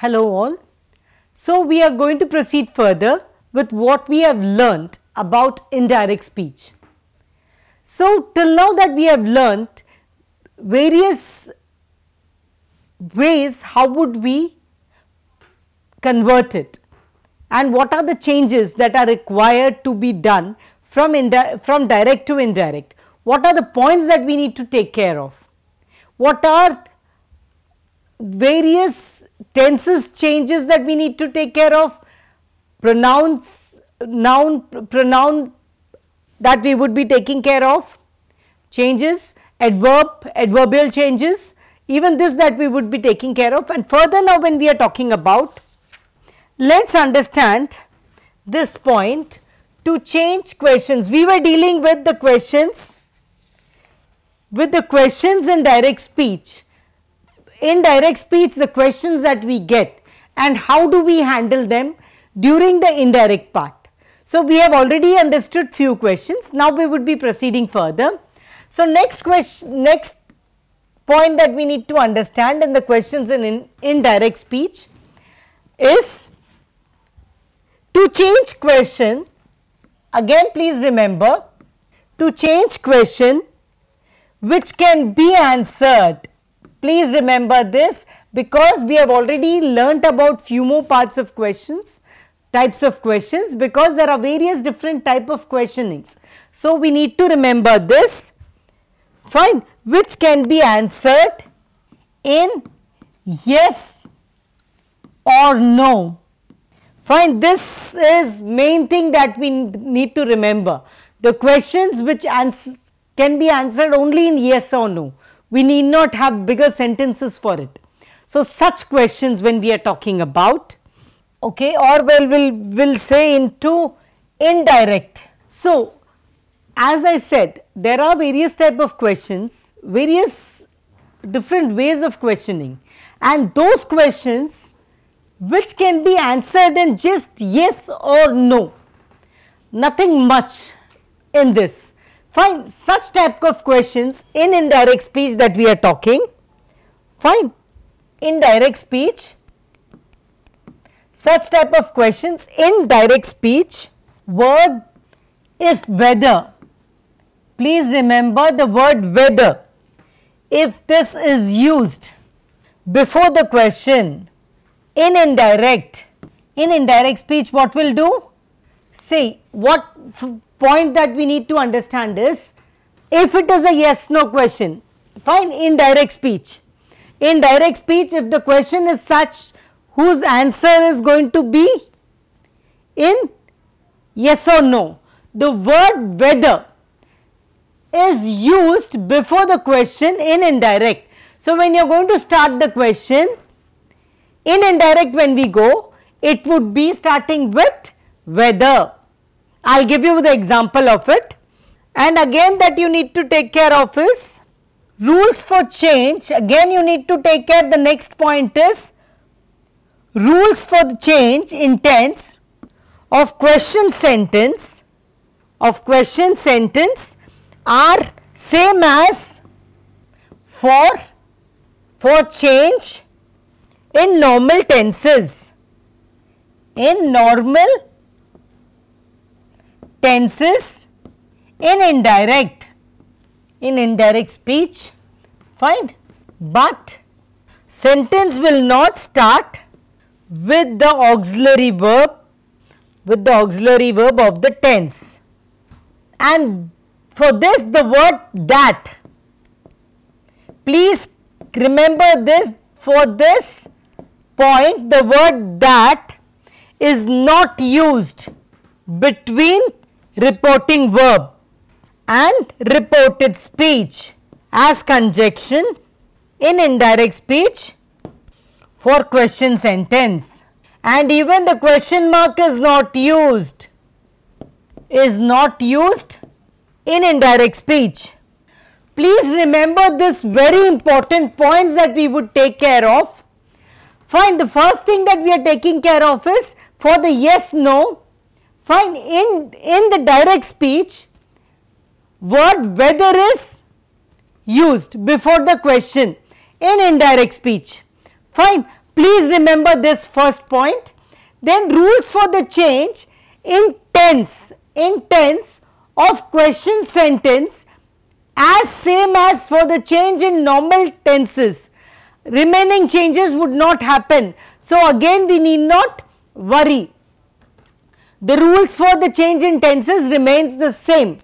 Hello all. So, we are going to proceed further with what we have learnt about indirect speech. So, till now that we have learnt various ways how would we convert it and what are the changes that are required to be done from, from direct to indirect. What are the points that we need to take care of? What are various tenses changes that we need to take care of? Pronouns, noun, pronoun that we would be taking care of, changes, adverb, adverbial changes, even this that we would be taking care of and further now when we are talking about, let us understand this point to change questions. We were dealing with the questions, with the questions in direct speech, in direct speech the questions that we get and how do we handle them during the indirect part. So, we have already understood few questions, now we would be proceeding further. So, next question, next point that we need to understand in the questions in, in indirect speech is to change question again please remember to change question which can be answered please remember this because we have already learnt about few more parts of questions types of questions because there are various different type of questionings. So, we need to remember this. Fine. Which can be answered in yes or no. Fine. This is main thing that we need to remember. The questions which can be answered only in yes or no we need not have bigger sentences for it. So, such questions when we are talking about okay or well will will say into indirect. So, as I said there are various type of questions, various different ways of questioning and those questions which can be answered in just yes or no, nothing much in this. Fine, such type of questions in indirect speech that we are talking, fine, indirect speech, such type of questions in direct speech, word if whether Please remember the word whether. If this is used before the question in indirect, in indirect speech what will do? See what point that we need to understand is if it is a yes no question fine indirect speech. In direct speech if the question is such whose answer is going to be in yes or no. The word whether is used before the question in indirect. So, when you are going to start the question in indirect when we go it would be starting with whether. I will give you the example of it. And again that you need to take care of is rules for change. Again you need to take care. The next point is rules for the change in tense of question sentence of question sentence are same as for for change in normal tenses. In normal tenses in indirect in indirect speech fine. But sentence will not start with the auxiliary verb with the auxiliary verb of the tense. And for this the word that, please remember this for this point the word that is not used between reporting verb and reported speech as conjunction in indirect speech for question sentence and even the question mark is not used is not used in indirect speech. Please remember this very important points that we would take care of. Fine, the first thing that we are taking care of is for the yes, no, fine, in, in the direct speech, word whether is used before the question in indirect speech. Fine, Please remember this first point. Then rules for the change in tense, in tense of question sentence as same as for the change in normal tenses. Remaining changes would not happen. So, again we need not worry. The rules for the change in tenses remains the same.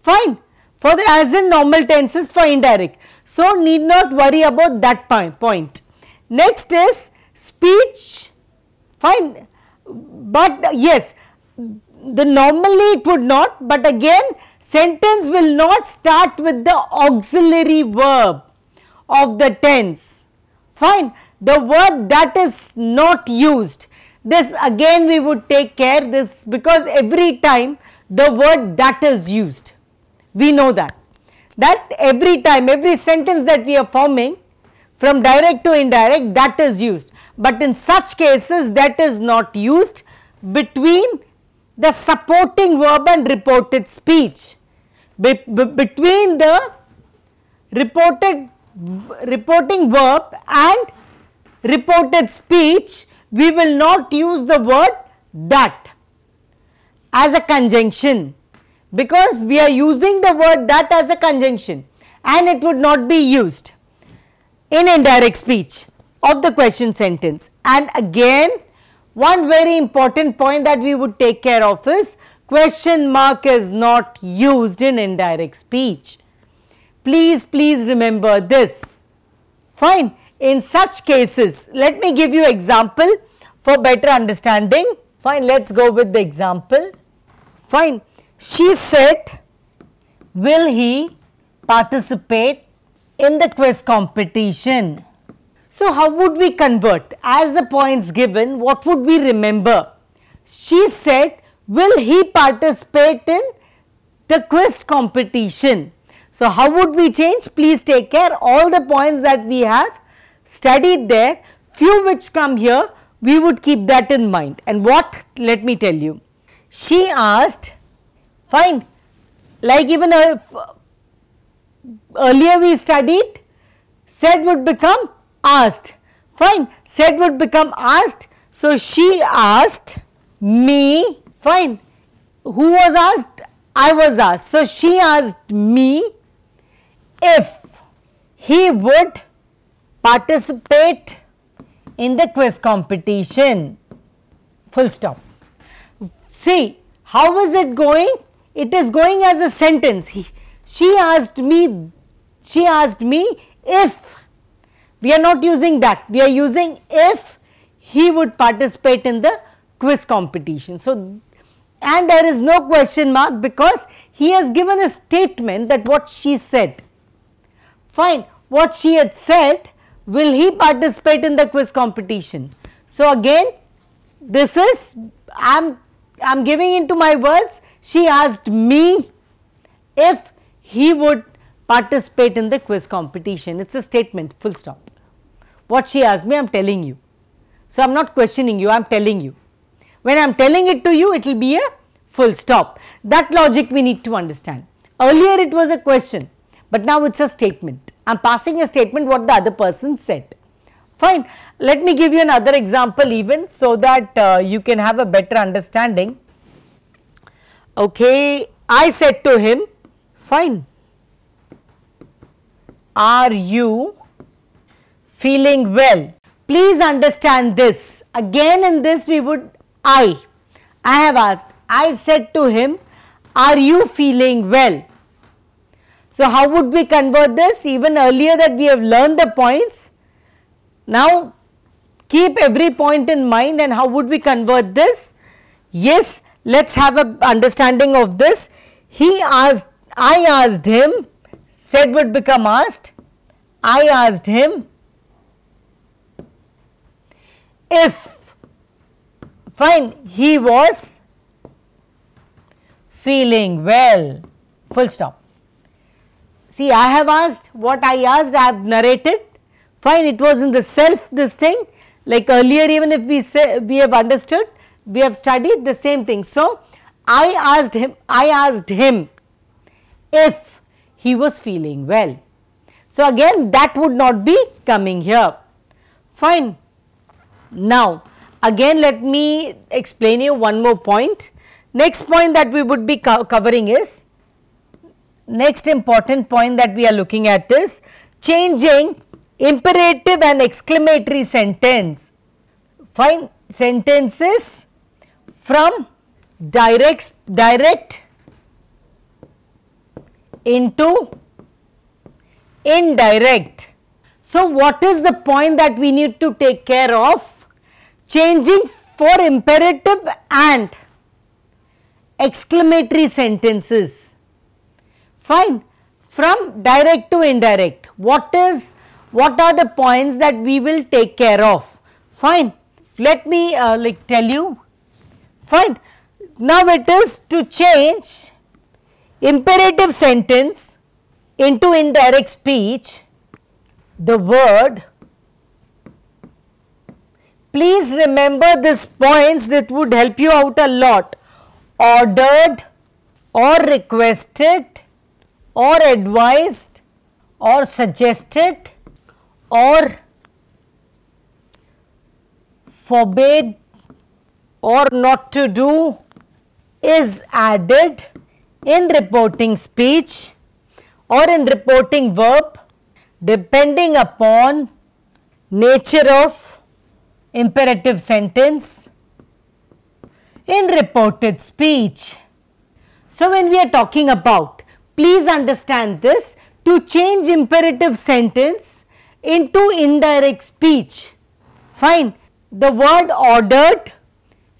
Fine. For the as in normal tenses for indirect. So, need not worry about that point. Next is speech fine but yes the normally it would not but again sentence will not start with the auxiliary verb of the tense fine the word that is not used this again we would take care this because every time the word that is used we know that that every time every sentence that we are forming from direct to indirect that is used, but in such cases that is not used between the supporting verb and reported speech. Be be between the reported reporting verb and reported speech we will not use the word that as a conjunction because we are using the word that as a conjunction and it would not be used in indirect speech of the question sentence. And again one very important point that we would take care of is question mark is not used in indirect speech. Please, please remember this. Fine. In such cases, let me give you example for better understanding. Fine, let us go with the example. Fine. She said, will he participate in the quiz competition. So, how would we convert? As the points given, what would we remember? She said, will he participate in the quiz competition? So, how would we change? Please take care all the points that we have studied there, few which come here, we would keep that in mind. And what? Let me tell you. She asked, fine, like even a earlier we studied said would become asked fine said would become asked so she asked me fine who was asked I was asked so she asked me if he would participate in the quiz competition. Full stop. See how is it going? It is going as a sentence. He, she asked me, she asked me if, we are not using that, we are using if he would participate in the quiz competition. So, and there is no question mark because he has given a statement that what she said. Fine, what she had said, will he participate in the quiz competition? So, again this is I am I am giving into my words she asked me if he would participate in the quiz competition. It is a statement full stop. What she asked me I am telling you. So, I am not questioning you I am telling you. When I am telling it to you it will be a full stop. That logic we need to understand. Earlier it was a question but now it is a statement. I am passing a statement what the other person said. Fine. Let me give you another example even so that uh, you can have a better understanding. Okay, I said to him Fine. Are you feeling well? Please understand this. Again in this we would I. I have asked. I said to him, are you feeling well? So, how would we convert this? Even earlier that we have learned the points. Now, keep every point in mind and how would we convert this? Yes, let us have a understanding of this. He asked I asked him, said would become asked, I asked him if fine he was feeling well full stop. See I have asked what I asked I have narrated fine it was in the self this thing like earlier even if we say we have understood we have studied the same thing. So I asked him I asked him if he was feeling well. So, again that would not be coming here. Fine. Now, again let me explain you one more point. Next point that we would be co covering is, next important point that we are looking at is changing imperative and exclamatory sentence. Find sentences from direct, direct into indirect. So, what is the point that we need to take care of? Changing for imperative and exclamatory sentences. Fine. From direct to indirect, what is, what are the points that we will take care of? Fine. Let me uh, like tell you. Fine. Now it is to change imperative sentence into indirect speech, the word, please remember these points that would help you out a lot, ordered or requested or advised or suggested or forbade or not to do is added in reporting speech or in reporting verb depending upon nature of imperative sentence in reported speech. So, when we are talking about please understand this. To change imperative sentence into indirect speech. Fine. The word ordered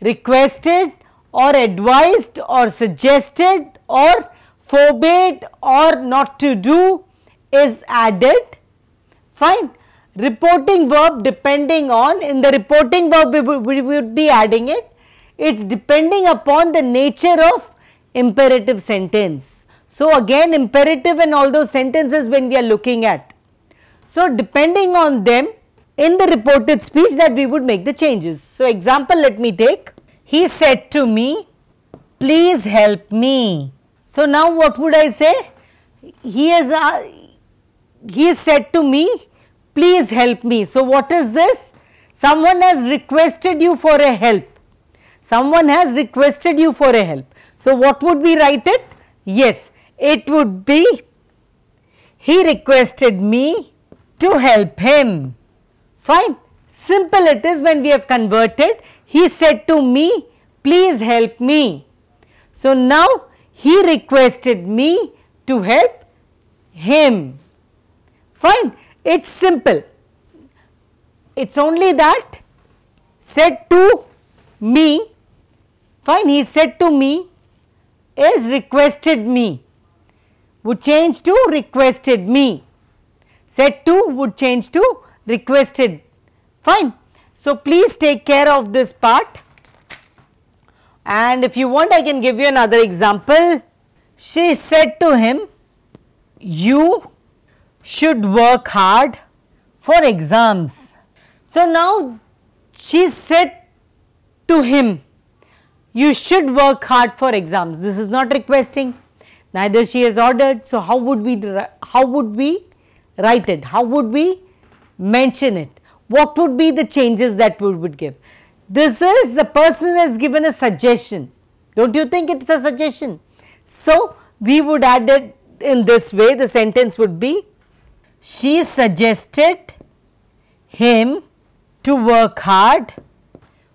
requested or advised or suggested or forbade or not to do is added. Fine. Reporting verb depending on in the reporting verb we would, be adding it. It is depending upon the nature of imperative sentence. So, again imperative and all those sentences when we are looking at. So, depending on them in the reported speech that we would make the changes. So, example let me take he said to me, please help me. So, now what would I say? He has, uh, he said to me, please help me. So, what is this? Someone has requested you for a help. Someone has requested you for a help. So, what would we write it? Yes, it would be he requested me to help him. Fine. Simple it is when we have converted he said to me, please help me. So, now he requested me to help him. Fine, it is simple. It is only that said to me, fine, he said to me is requested me would change to requested me. Said to would change to requested, fine. So, please take care of this part and if you want I can give you another example. She said to him, you should work hard for exams. So, now she said to him, you should work hard for exams. This is not requesting, neither she has ordered. So, how would we, how would we write it? How would we mention it? what would be the changes that we would give? This is the person has given a suggestion. Don't you think it's a suggestion? So, we would add it in this way the sentence would be she suggested him to work hard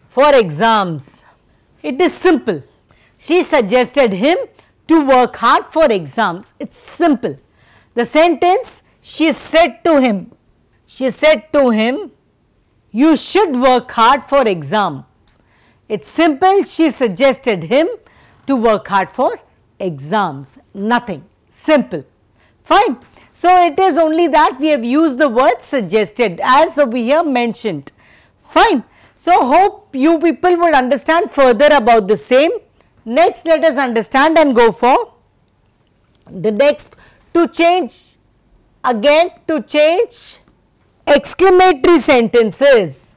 for exams. It is simple. She suggested him to work hard for exams. It's simple. The sentence she said to him, she said to him you should work hard for exams. It's simple, she suggested him to work hard for exams, nothing, simple, fine. So, it is only that we have used the word suggested as we have mentioned, fine. So, hope you people would understand further about the same. Next, let us understand and go for the next to change again to change exclamatory sentences.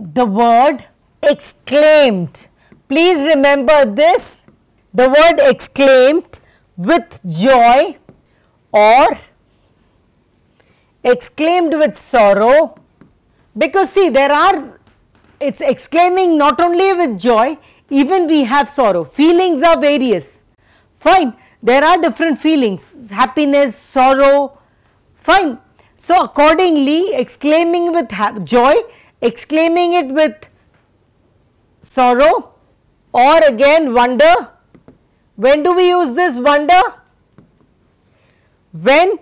The word exclaimed. Please remember this. The word exclaimed with joy or exclaimed with sorrow because see there are it is exclaiming not only with joy, even we have sorrow. Feelings are various. Fine. There are different feelings, happiness, sorrow, fine. So, accordingly exclaiming with joy, exclaiming it with sorrow or again wonder. When do we use this wonder? When,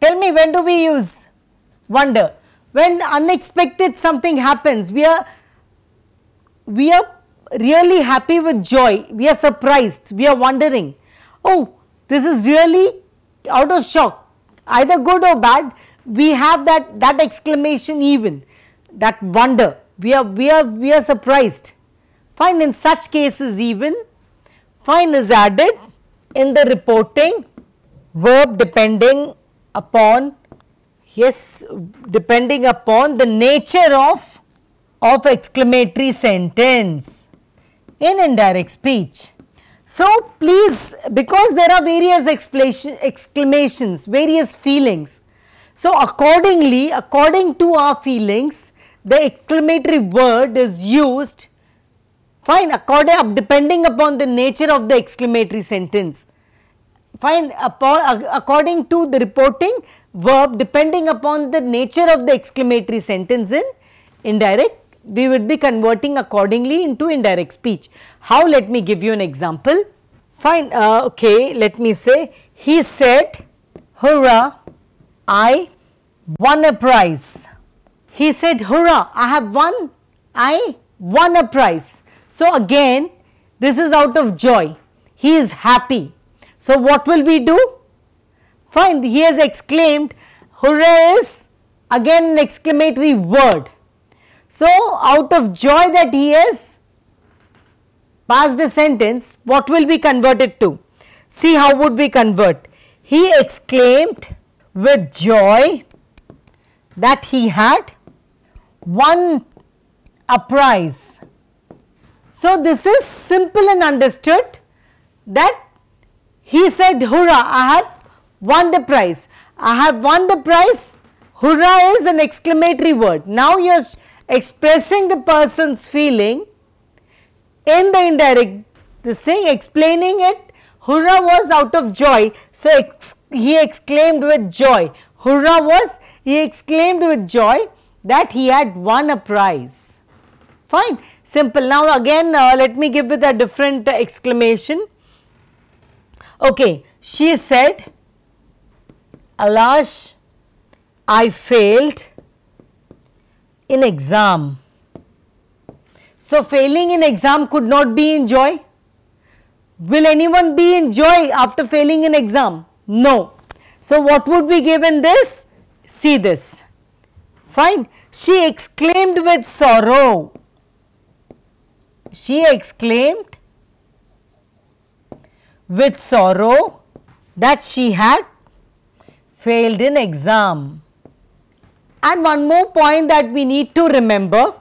tell me when do we use wonder? When unexpected something happens, we are, we are really happy with joy, we are surprised, we are wondering, oh this is really out of shock, either good or bad, we have that, that exclamation even, that wonder, we are, we are, we are surprised. Fine in such cases even, fine is added in the reporting verb depending upon, yes, depending upon the nature of, of exclamatory sentence in indirect speech. So, please because there are various exclamations, various feelings. So, accordingly according to our feelings the exclamatory word is used fine according depending upon the nature of the exclamatory sentence fine upon, according to the reporting verb depending upon the nature of the exclamatory sentence in indirect we would be converting accordingly into indirect speech. How? Let me give you an example. Fine, uh, okay, let me say, he said, hurrah, I won a prize. He said, hurrah, I have won, I won a prize. So, again, this is out of joy, he is happy. So, what will we do? Fine, he has exclaimed, hurrah is again an exclamatory word so, out of joy that he has passed the sentence, what will be converted to? See how would we convert? He exclaimed with joy that he had won a prize. So, this is simple and understood that he said hurrah I have won the prize. I have won the prize hurrah is an exclamatory word. Now, you are expressing the person's feeling in the indirect the saying explaining it hurrah was out of joy. So ex he exclaimed with joy. Hurrah was he exclaimed with joy that he had won a prize. Fine. Simple. Now again uh, let me give it a different uh, exclamation. Okay. She said alas i failed in exam. So, failing in exam could not be in joy. Will anyone be in joy after failing in exam? No. So, what would be given this? See this. Fine. She exclaimed with sorrow. She exclaimed with sorrow that she had failed in exam. And one more point that we need to remember,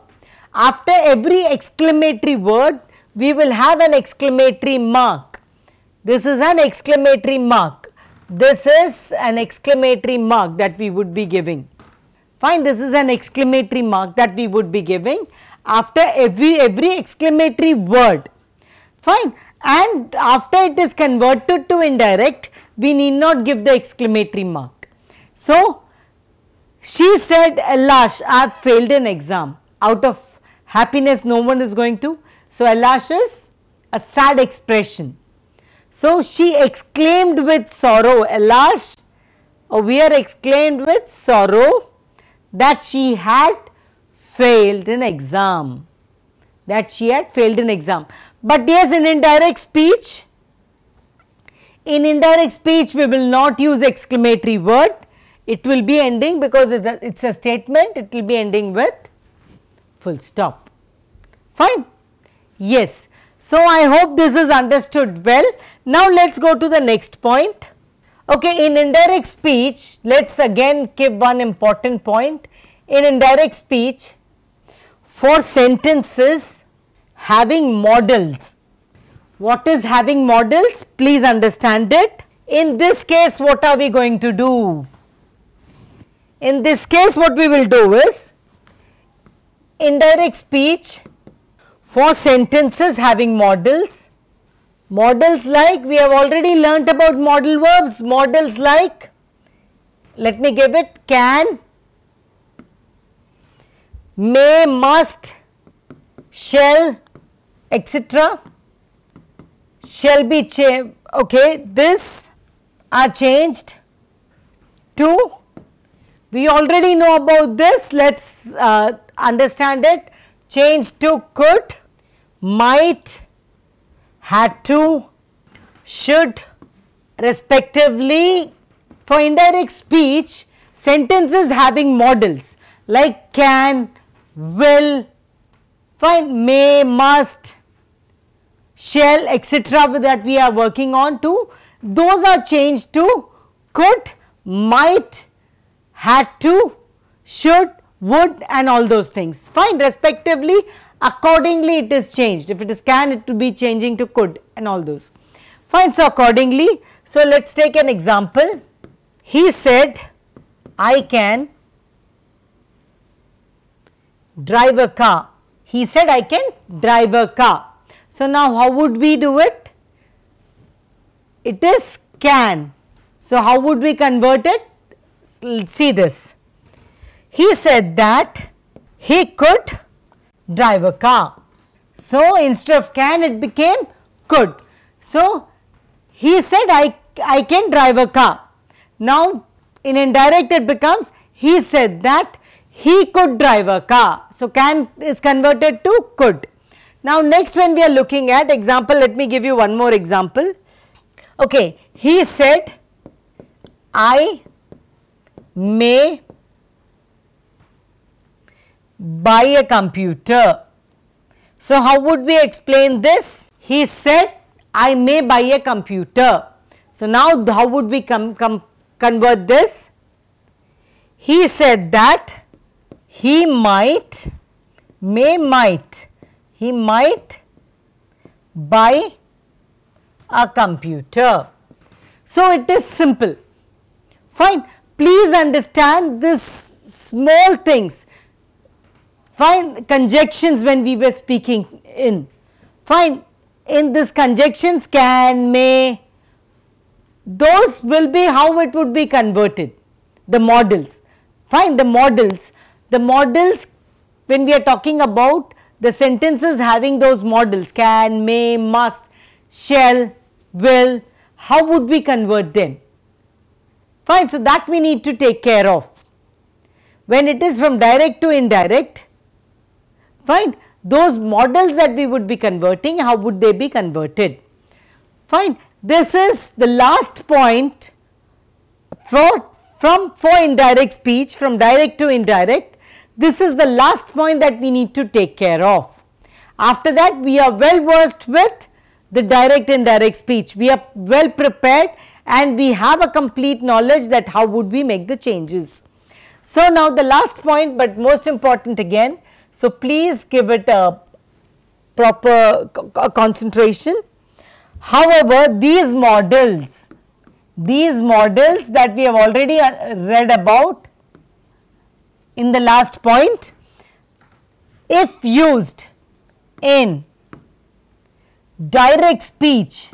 after every exclamatory word, we will have an exclamatory mark. This is an exclamatory mark. This is an exclamatory mark that we would be giving. Fine, this is an exclamatory mark that we would be giving after every, every exclamatory word. Fine, and after it is converted to indirect, we need not give the exclamatory mark. So, she said, eh, Alas, I have failed an exam. Out of happiness, no one is going to. So, eh, Alas is a sad expression. So, she exclaimed with sorrow, eh, Alas, or we are exclaimed with sorrow that she had failed an exam. That she had failed an exam. But yes, in indirect speech, in indirect speech, we will not use exclamatory word it will be ending because it is a statement. It will be ending with full stop. Fine. Yes. So i hope this is understood well. Now let's go to the next point. Okay in indirect speech let's again give one important point. In indirect speech for sentences having modals, what is having modals? please understand it. In this case what are we going to do in this case what we will do is indirect speech for sentences having modals. Modals like we have already learnt about modal verbs, modals like let me give it can, may, must, shall, etc. shall be changed. Okay, this are changed to we already know about this. Let us uh, understand it. Change to could might had to should respectively. For indirect speech sentences having modals like can will fine may must shall etc that we are working on to. Those are changed to could might had to should would and all those things fine respectively accordingly it is changed if it is can it will be changing to could and all those fine so accordingly so let us take an example he said I can drive a car. He said I can drive a car. So, now how would we do it? It is can. So, how would we convert it? See this. He said that he could drive a car. So, instead of can it became could. So, he said I, I can drive a car. Now, in indirect it becomes he said that he could drive a car. So, can is converted to could. Now, next when we are looking at example, let me give you one more example. Okay, he said, I may buy a computer. So, how would we explain this? He said, I may buy a computer. So, now how would we convert this? He said that he might, may might, he might buy a computer. So, it is simple. Fine. Please understand this small things. Fine conjunctions when we were speaking in. Fine. In this conjunctions can, may, those will be how it would be converted, the modals. Fine. The modals. the modals when we are talking about the sentences having those modals can, may, must, shall, will, how would we convert them? Fine, so that we need to take care of. When it is from direct to indirect, fine, those modals that we would be converting, how would they be converted? Fine, this is the last point for from for indirect speech from direct to indirect this is the last point that we need to take care of. After that we are well versed with the direct and indirect speech. We are well prepared and we have a complete knowledge that how would we make the changes. So, now the last point but most important again. So, please give it a proper concentration. However, these modals, these modals that we have already uh, read about in the last point if used in direct speech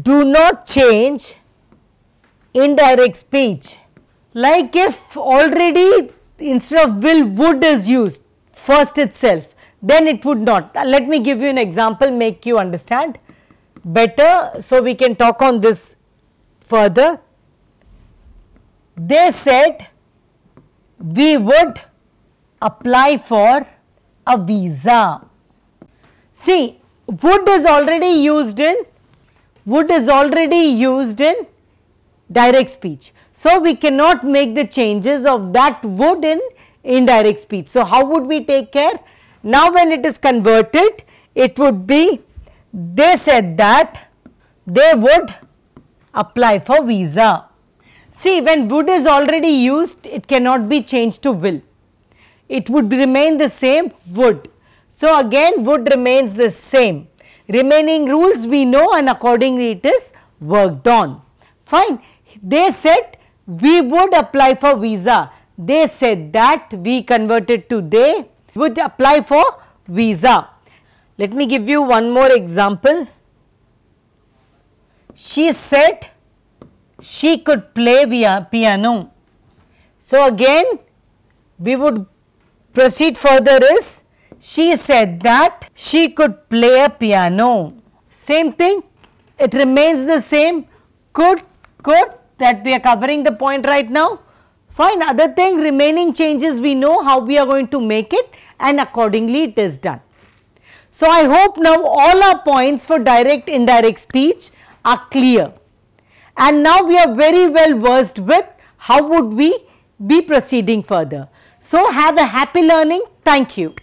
do not change indirect speech. Like if already instead of will would is used first itself then it would not. Uh, let me give you an example make you understand better so we can talk on this further. They said we would apply for a visa. See would is already used in would is already used in direct speech. So, we cannot make the changes of that would in indirect speech. So, how would we take care? Now, when it is converted it would be they said that they would apply for visa. See when would is already used it cannot be changed to will. It would remain the same would. So again would remains the same. Remaining rules we know and accordingly it is worked on. Fine. They said we would apply for visa. They said that we converted to they. would apply for visa. Let me give you one more example. She said she could play via piano. So, again we would proceed further is she said that she could play a piano. Same thing it remains the same could could that we are covering the point right now. Fine other thing remaining changes we know how we are going to make it and accordingly it is done. So, I hope now all our points for direct indirect speech are clear and now we are very well versed with how would we be proceeding further. So, have a happy learning. Thank you.